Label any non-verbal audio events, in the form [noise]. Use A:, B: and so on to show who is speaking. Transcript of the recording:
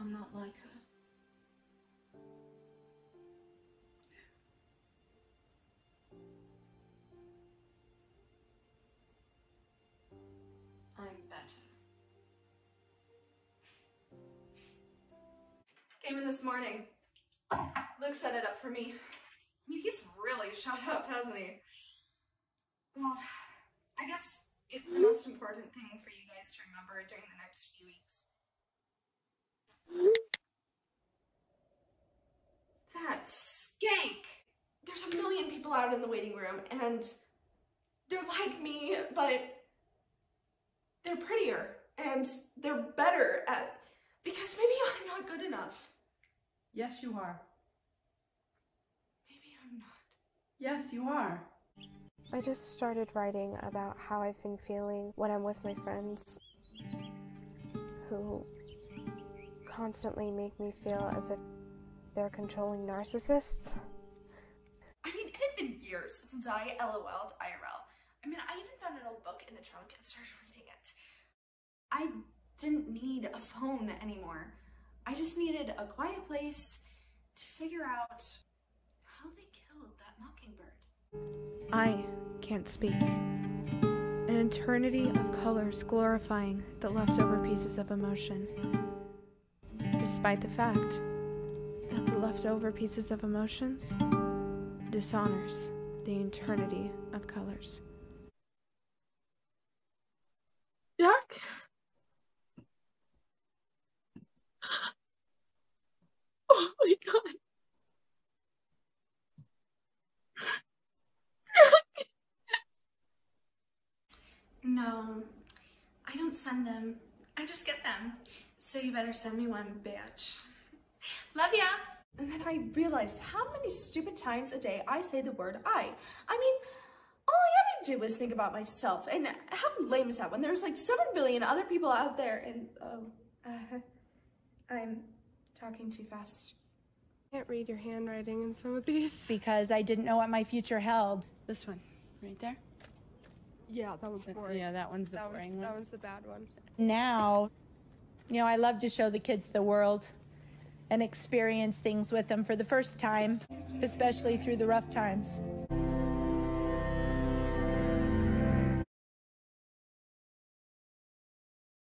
A: I'm not like her. I'm better. Came in this morning. Luke set it up for me. I mean, he's really shot up, hasn't he? Well, I guess it, the most important thing for you guys to remember during the next few weeks. That skank! There's a million people out in the waiting room, and they're like me, but they're prettier and they're better at because maybe I'm not good enough.
B: Yes, you are.
A: Maybe I'm not.
B: Yes, you are.
C: I just started writing about how I've been feeling when I'm with my friends who constantly make me feel as if they're controlling narcissists.
A: Since I LOL'd IRL. I mean, I even found an old book in the trunk and started [laughs] reading it. I didn't need a phone anymore. I just needed a quiet place to figure out how they killed that mockingbird.
D: I can't speak. An eternity of colors glorifying the leftover pieces of emotion. Despite the fact that the leftover pieces of emotions dishonors the eternity of colors.
E: Jack? [gasps] Oh my god.
A: No, I don't send them. I just get them. So you better send me one, bitch. Love ya! And then I realized how many stupid times a day I say the word I. I mean, all I ever do is think about myself. And how lame is that when there's like 7 billion other people out there and, oh, uh, [laughs] I'm talking too fast.
C: I can't read your handwriting in some of these. [laughs]
F: because I didn't know what my future held.
B: This one, right there.
C: Yeah, that one's boring.
B: Yeah, that one's the
C: that,
B: boring
C: one's,
B: one.
C: that one's the bad one.
F: Now, you know, I love to show the kids the world and experience things with them for the first time, especially through the rough times.